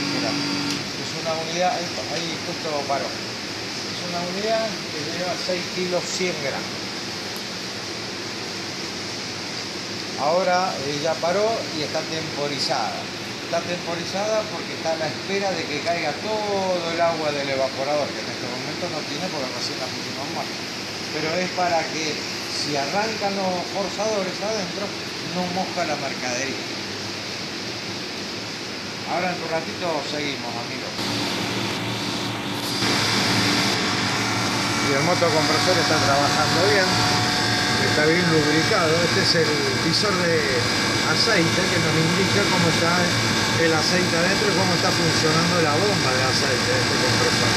Es una unidad, ahí justo paró. Es una unidad que lleva 6 kilos 100 gramos. Ahora ella paró y está temporizada. Está temporizada porque está a la espera de que caiga todo el agua del evaporador, que en este momento no tiene porque recién la pusimos más. Pero es para que si arrancan los forzadores adentro, no moja la mercadería. Ahora en un ratito seguimos, amigos. Y el motocompresor está trabajando bien, está bien lubricado. Este es el visor de aceite que nos indica cómo está el aceite adentro y cómo está funcionando la bomba de aceite de este compresor.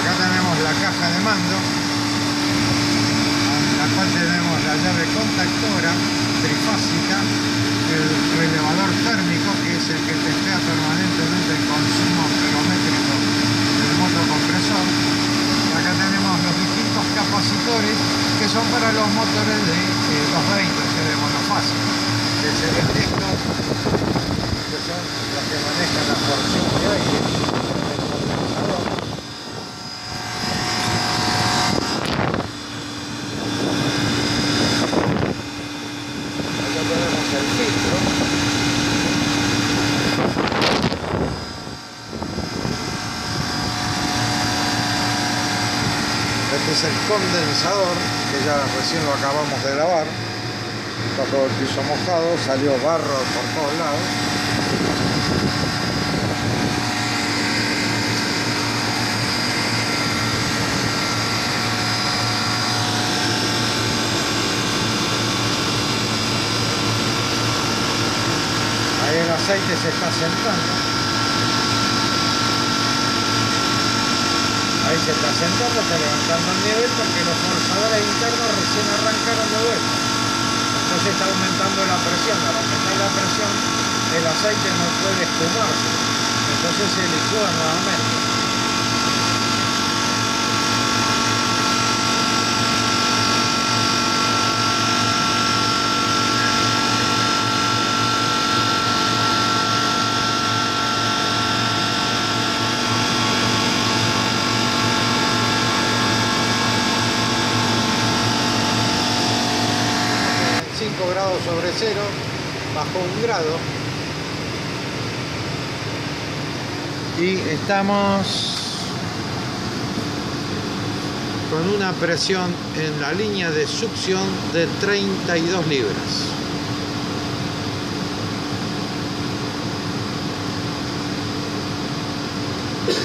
Acá tenemos la caja de mando, en la cual tenemos la llave contactora trifásica, el relevador térmico, que es el que testea permanentemente el consumo ferrométrico del motocompresor. Acá tenemos los distintos capacitores que son para los motores de eh, 220, o sea, de monofásico, que serían estos, que son los que manejan la porción de aire del condensador. Acá tenemos el filtro. Este es el condensador, que ya recién lo acabamos de lavar. Está todo el piso mojado, salió barro por todos lados. Ahí el aceite se está sentando. Se está sentando, está levantando el nivel porque los forzadores internos recién arrancaron de vuelta. Entonces está aumentando la presión. Al aumentar la presión, el aceite no puede espumarse. Entonces se licúa nuevamente. En 5 grados sobre cero, bajo un grado. Y estamos con una presión en la línea de succión de 32 libras.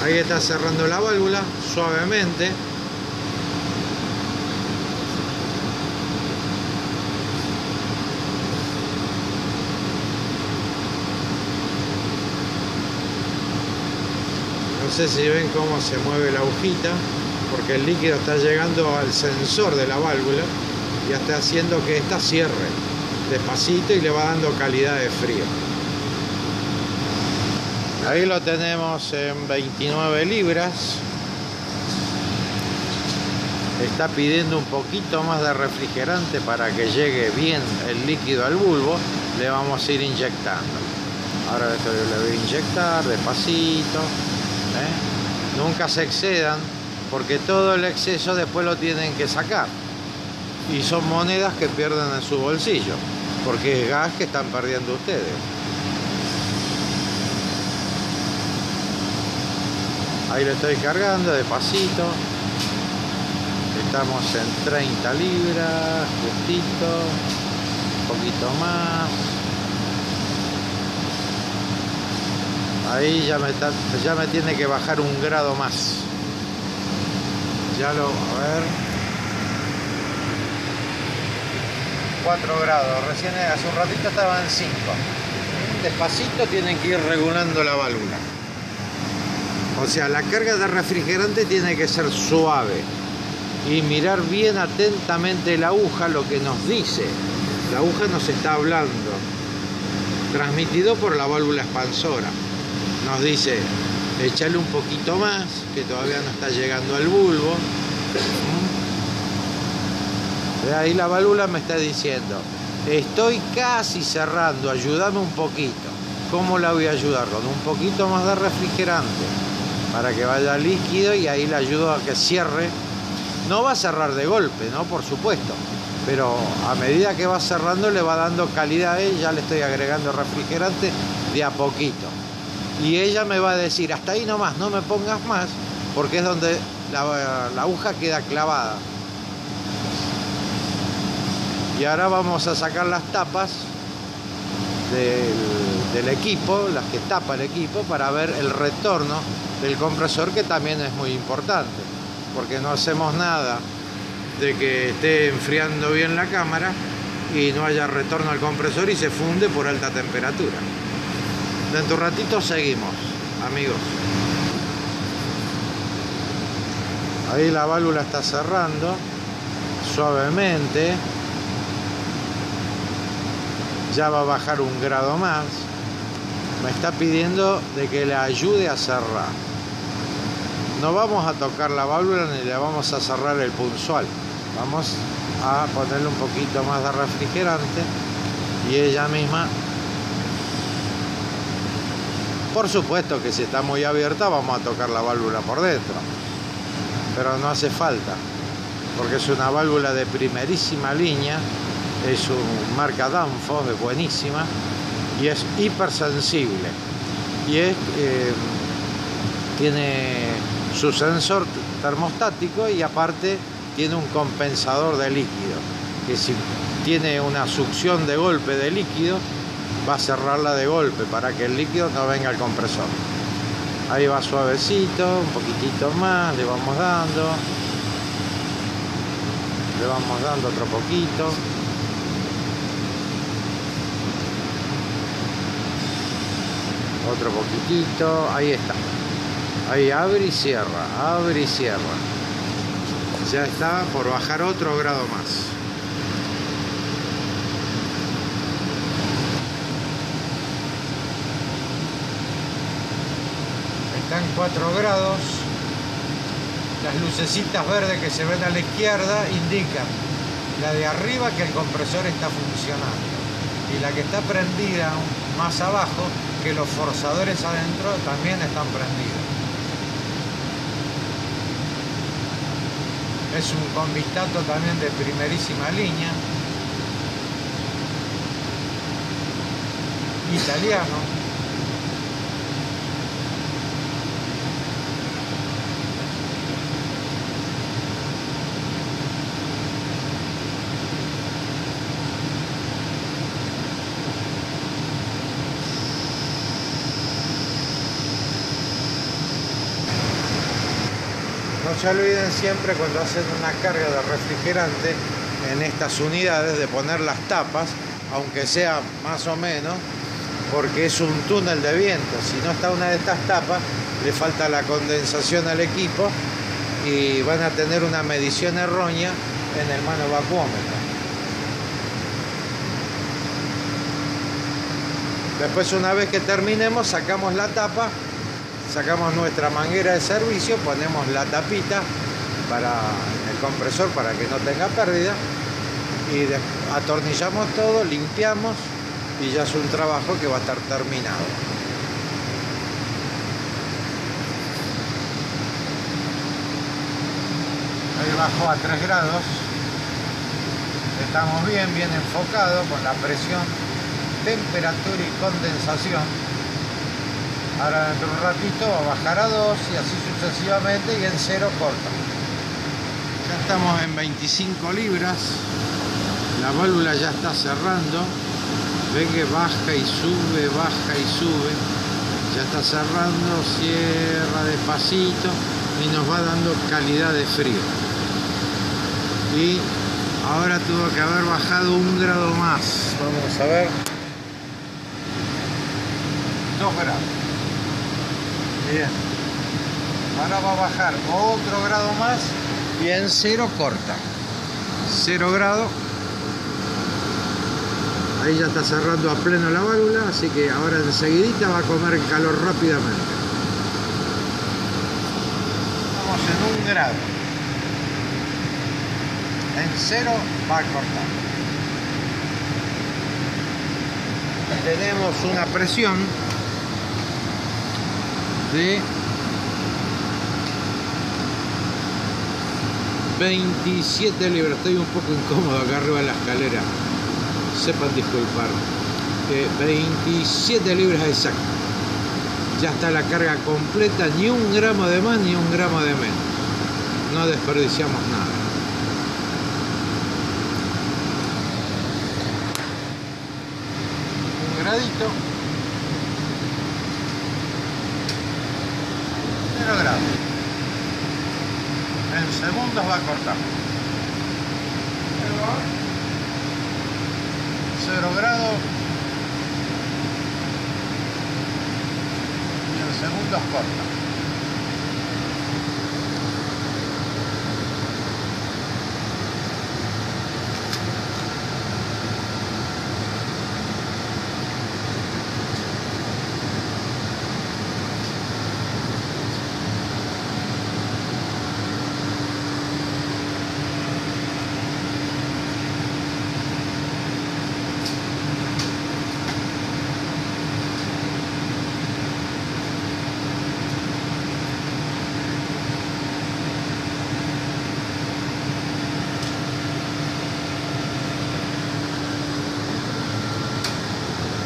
Ahí está cerrando la válvula suavemente. No sé si ven cómo se mueve la agujita, porque el líquido está llegando al sensor de la válvula y está haciendo que esta cierre despacito y le va dando calidad de frío. Ahí lo tenemos en 29 libras. Está pidiendo un poquito más de refrigerante para que llegue bien el líquido al bulbo. Le vamos a ir inyectando. Ahora esto le voy a inyectar despacito. ¿Eh? Nunca se excedan porque todo el exceso después lo tienen que sacar. Y son monedas que pierden en su bolsillo. Porque es gas que están perdiendo ustedes. Ahí lo estoy cargando despacito. Estamos en 30 libras, justito. Un poquito más. Ahí ya me, tiene que bajar un grado más. Ya lo, a ver. 4 grados. Recién hace un ratito estaba en 5. Despacito tienen que ir regulando la válvula. O sea, la carga de refrigerante tiene que ser suave y mirar bien atentamente la aguja lo que nos dice La aguja nos está hablando, transmitido por la válvula expansora. Nos dice, échale un poquito más, que todavía no está llegando al bulbo. Ahí la válvula me está diciendo, estoy casi cerrando, ayúdame un poquito. ¿Cómo la voy a ayudar? Con un poquito más de refrigerante para que vaya líquido y ahí le ayudo a que cierre. No va a cerrar de golpe, ¿no? Por supuesto. Pero a medida que va cerrando le va dando calidad, ¿eh? ya le estoy agregando refrigerante de a poquito. Y ella me va a decir, hasta ahí nomás, no me pongas más, porque es donde la, aguja queda clavada. Y ahora vamos a sacar las tapas del, equipo, las que tapa el equipo, para ver el retorno del compresor, que también es muy importante, porque no hacemos nada de que esté enfriando bien la cámara y no haya retorno al compresor y se funde por alta temperatura. Dentro de un ratito seguimos, amigos. Ahí la válvula está cerrando suavemente ya va a bajar un grado más, me está pidiendo de que le ayude a cerrar. No vamos a tocar la válvula ni le vamos a cerrar el punzual. Vamos a ponerle un poquito más de refrigerante y ella misma por supuesto que si está muy abierta vamos a tocar la válvula por dentro. Pero no hace falta porque es una válvula de primerísima línea es un marca Danfoss, es buenísima y es hipersensible. Y es, eh, tiene su sensor termostático y aparte tiene un compensador de líquido que si tiene una succión de golpe de líquido va a cerrarla de golpe para que el líquido no venga al compresor ahí va suavecito un poquitito más le vamos dando le vamos dando otro poquito otro poquitito, ahí está. Ahí abre y cierra, abre y cierra. Ya está por bajar otro grado más. Están 4 grados. Las lucecitas verdes que se ven a la izquierda indican la de arriba que el compresor está funcionando y la que está prendida más abajo que los forzadores adentro también están prendidos. Es un convistato también de primerísima línea. Italiano. Se olviden siempre cuando hacen una carga de refrigerante en estas unidades de poner las tapas, aunque sea más o menos, porque es un túnel de viento. Si no está una de estas tapas, le falta la condensación al equipo y van a tener una medición errónea en el mano vacuómetro. Después una vez que terminemos sacamos la tapa sacamos nuestra manguera de servicio, ponemos la tapita para el compresor para que no tenga pérdida y atornillamos todo, limpiamos y ya es un trabajo que va a estar terminado. Ahí bajó a 3 grados. Estamos bien, bien enfocados con la presión, temperatura y condensación. Ahora dentro de un ratito va a bajar a 2 y así sucesivamente y en cero corta. Ya estamos en 25 libras. La válvula ya está cerrando. Ven que baja y sube, baja y sube. Ya está cerrando, cierra despacito y nos va dando calidad de frío. Y ahora tuvo que haber bajado un grado más. Vamos a ver. 2 grados. Bien. Ahora va a bajar otro grado más y en cero corta. Cero grado. Ahí ya está cerrando a pleno la válvula, así que ahora enseguidita va a comer calor rápidamente. Estamos en un grado. En cero va a cortar. Tenemos una presión de 27 libras. Estoy un poco incómodo acá arriba de la escalera. Sepan disculpar. 27 libras exacto. Ya está la carga completa, ni un gramo de más ni un gramo de menos. No desperdiciamos nada. Un gradito. 0 grados en segundos va a cortar. 0 grados y en segundos corta.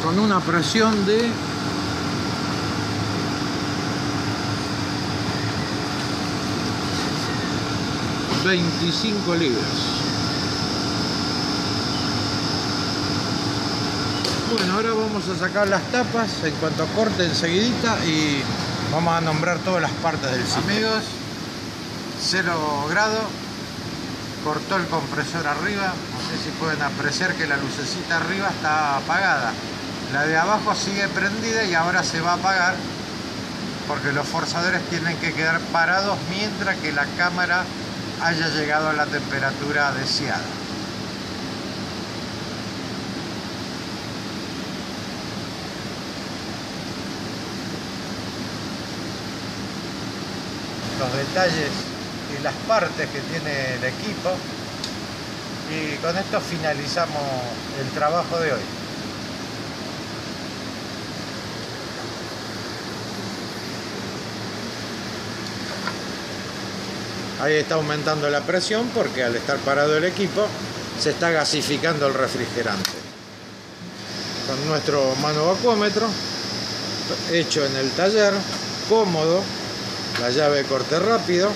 Con una presión de ...25 libras. Bueno, ahora vamos a sacar las tapas en cuanto corte enseguidita y vamos a nombrar todas las partes del sistema. Amigos, 0 grado, cortó el compresor arriba, no sé si pueden apreciar que la lucecita arriba está apagada. La de abajo sigue prendida y ahora se va a apagar porque los forzadores tienen que quedar parados mientras que la cámara haya llegado a la temperatura deseada. Los detalles y las partes que tiene el equipo y con esto finalizamos el trabajo de hoy. Ahí está aumentando la presión porque al estar parado el equipo se está gasificando el refrigerante. Con nuestro manovacuómetro hecho en el taller, cómodo, la llave corte rápido,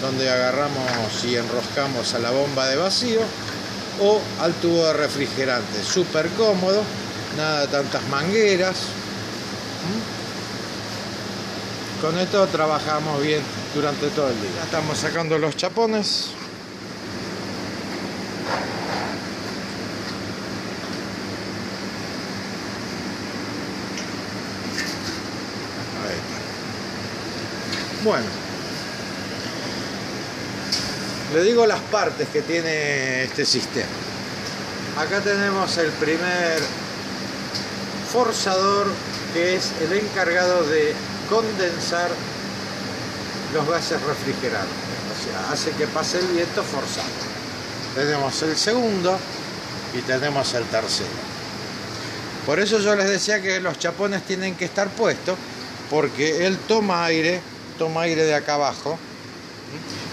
donde agarramos y enroscamos a la bomba de vacío o al tubo de refrigerante. Súper cómodo, nada de tantas mangueras. Con esto trabajamos bien durante todo el día. Ya estamos sacando los chapones. Ahí está. Bueno. Le digo las partes que tiene este sistema. Acá tenemos el primer forzador que es el encargado de condensar los gases refrigerados. O sea, hace que pase el viento forzado. Tenemos el segundo y tenemos el tercero. Por eso yo les decía que los chapones tienen que estar puestos, porque él toma aire, toma aire de acá abajo,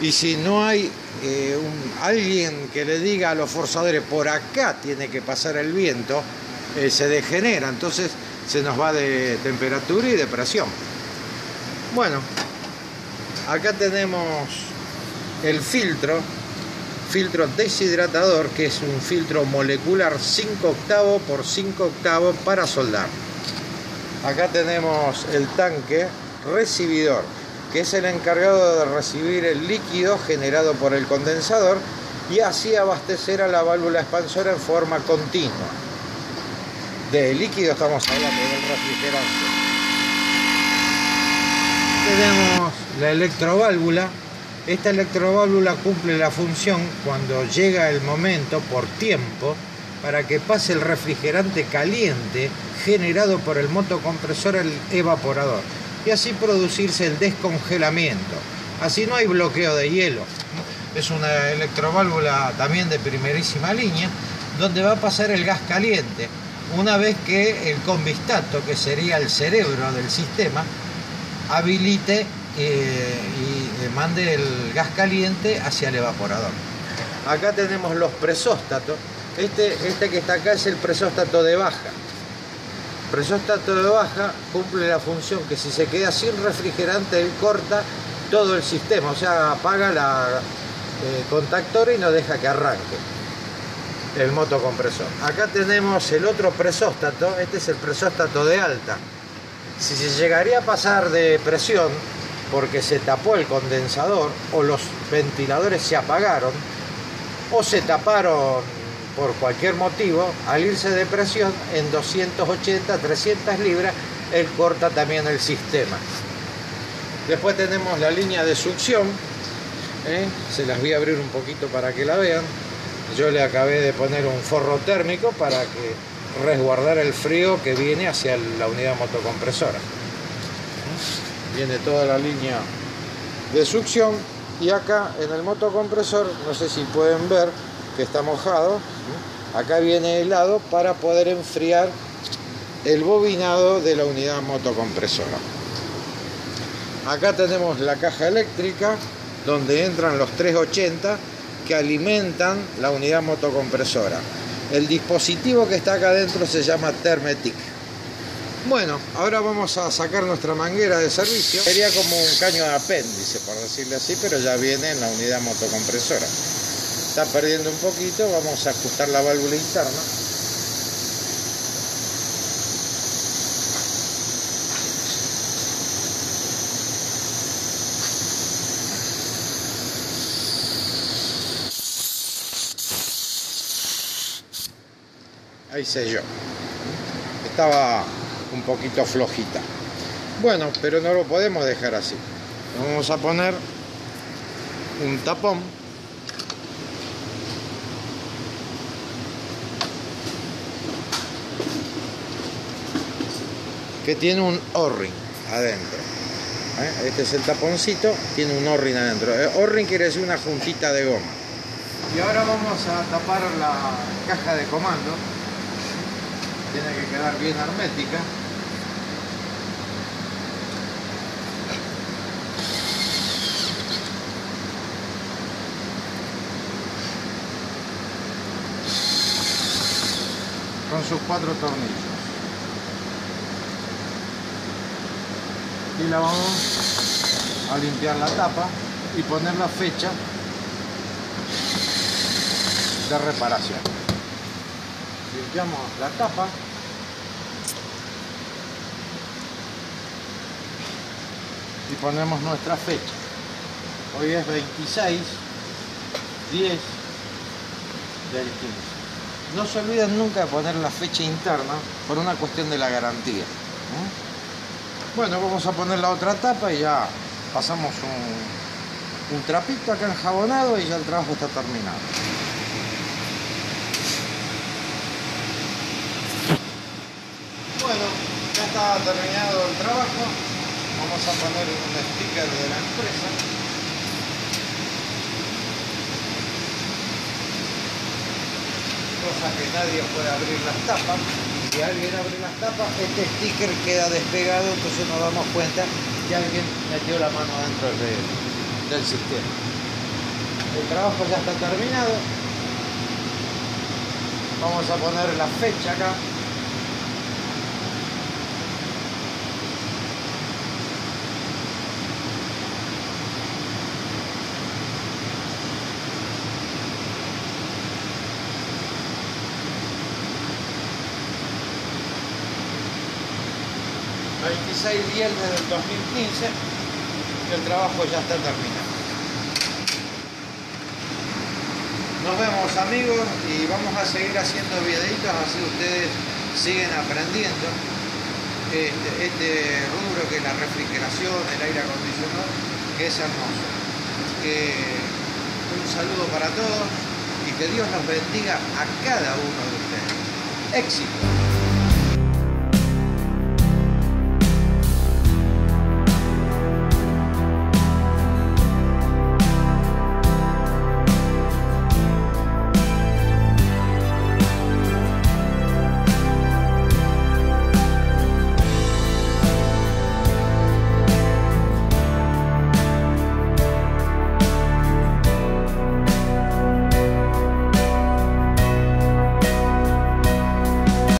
y si no hay eh, alguien que le diga a los forzadores por acá tiene que pasar el viento, eh, se degenera, entonces se nos va de temperatura y de presión. Bueno, acá tenemos el filtro, filtro deshidratador, que es un filtro molecular 5 octavos por 5 octavos para soldar. Acá tenemos el tanque recibidor, que es el encargado de recibir el líquido generado por el condensador y así abastecer a la válvula expansora en forma continua. De líquido estamos hablando del refrigerante tenemos la electroválvula. Esta electroválvula cumple la función cuando llega el momento por tiempo para que pase el refrigerante caliente generado por el motocompresor al evaporador y así producirse el descongelamiento. Así no hay bloqueo de hielo. Es una electroválvula también de primerísima línea donde va a pasar el gas caliente una vez que el combistato, que sería el cerebro del sistema, habilite eh, y mande el gas caliente hacia el evaporador. Acá tenemos los presóstatos. Este, este que está acá es el presóstato de baja. Presóstato de baja cumple la función que si se queda sin refrigerante, él corta todo el sistema, o sea, apaga la eh, contactora y no deja que arranque el motocompresor. Acá tenemos el otro presóstato, este es el presóstato de alta. Si se llegaría a pasar de presión porque se tapó el condensador o los ventiladores se apagaron o se taparon por cualquier motivo, al irse de presión en 280, 300 libras, él corta también el sistema. Después tenemos la línea de succión, ¿eh? se las voy a abrir un poquito para que la vean. Yo le acabé de poner un forro térmico para que resguardar el frío que viene hacia la unidad motocompresora. Viene toda la línea de succión y acá en el motocompresor, no sé si pueden ver que está mojado, acá viene helado para poder enfriar el bobinado de la unidad motocompresora. Acá tenemos la caja eléctrica donde entran los 380 que alimentan la unidad motocompresora. El dispositivo que está acá adentro se llama Thermetic. Bueno, ahora vamos a sacar nuestra manguera de servicio. Sería como un caño de apéndice, por decirle así, pero ya viene en la unidad motocompresora. Está perdiendo un poquito, vamos a ajustar la válvula interna. Ahí yo Estaba un poquito flojita. Bueno, pero no lo podemos dejar así. Vamos a poner un tapón. Que tiene un O-ring adentro. ¿eh? Este es el taponcito, tiene un O-ring adentro. O-ring quiere decir una juntita de goma. Y ahora vamos a tapar la caja de comando tiene que quedar bien hermética. Con sus cuatro tornillos. Y la vamos a limpiar la tapa y poner la fecha de reparación. Limpiamos la tapa y ponemos nuestra fecha. Hoy es 26 10 del 15 no se olviden nunca de poner la fecha interna por una cuestión de la garantía bueno vamos a poner la otra tapa y ya pasamos un, un trapito acá enjabonado y ya el trabajo está terminado. Bueno, ya está terminado el trabajo. Vamos a poner un sticker de la empresa. Cosa que nadie puede abrir las tapas. Si alguien abre las tapas, este sticker queda despegado, entonces nos damos cuenta que alguien metió la mano dentro del sistema. El trabajo ya está terminado. Vamos a poner la fecha acá. 26 días desde el 2015 y el trabajo ya está terminado. Nos vemos amigos y vamos a seguir haciendo videitos así ustedes siguen aprendiendo este, este, rubro que es la refrigeración, el aire acondicionado, que es hermoso. un saludo para todos y que Dios los bendiga a cada uno de ustedes. Éxito.